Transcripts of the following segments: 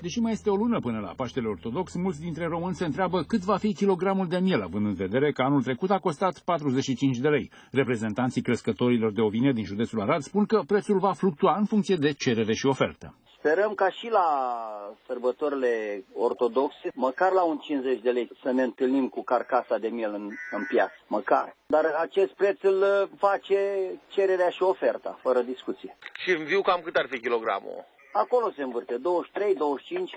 Deși mai este o lună până la Paștele Ortodox, mulți dintre români se întreabă cât va fi kilogramul de miel, având în vedere că anul trecut a costat 45 de lei. Reprezentanții crescătorilor de ovine din județul Arad spun că prețul va fluctua în funcție de cerere și ofertă. Sperăm ca și la sărbătorile ortodoxe, măcar la un 50 de lei, să ne întâlnim cu carcasa de miel în, în piață, măcar. Dar acest preț îl face cererea și oferta, fără discuție. Și în viu cam cât ar fi kilogramul? Acolo se învârte, 23, 25.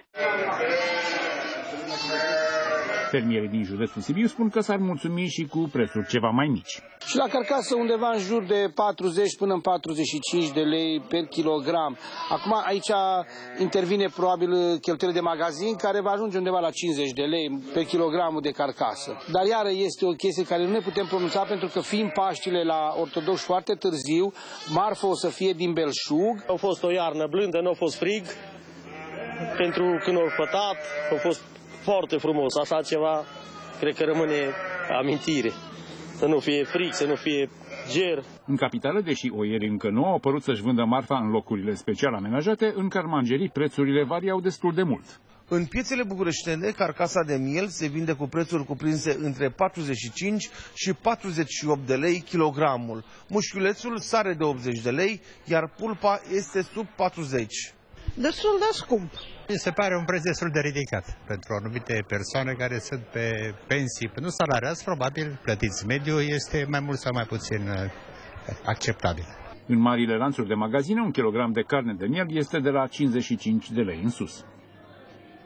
Fermierii din județul Sibiu spun că s-ar mulțumi și cu prețuri ceva mai mici. Și la carcasă undeva în jur de 40 până în 45 de lei per kilogram. Acum aici intervine probabil cheltuielile de magazin care va ajunge undeva la 50 de lei pe kilogramul de carcasă. Dar iară este o chestie care nu ne putem pronunța pentru că fiind Paștile la ortodox foarte târziu, marfa o să fie din belșug. A fost o iarnă blândă, nu a fost frig. Pentru când au fătat, a fost foarte frumos. Așa ceva, cred că rămâne amintire. Să nu fie frig, să nu fie ger. În capitală, deși o ieri încă nu au apărut să-și vândă marfa în locurile special amenajate, în carmangerii prețurile variau destul de mult. În piețele bucureștene, carcasa de miel se vinde cu prețuri cuprinse între 45 și 48 de lei kilogramul. Mușchiulețul sare de 80 de lei, iar pulpa este sub 40. Destul de scump. Mi se pare un preț destul de ridicat pentru anumite persoane care sunt pe pensii, nu salariați, probabil plătiți mediu, este mai mult sau mai puțin uh, acceptabil. În marile lanțuri de magazine, un kilogram de carne de miel este de la 55 de lei în sus.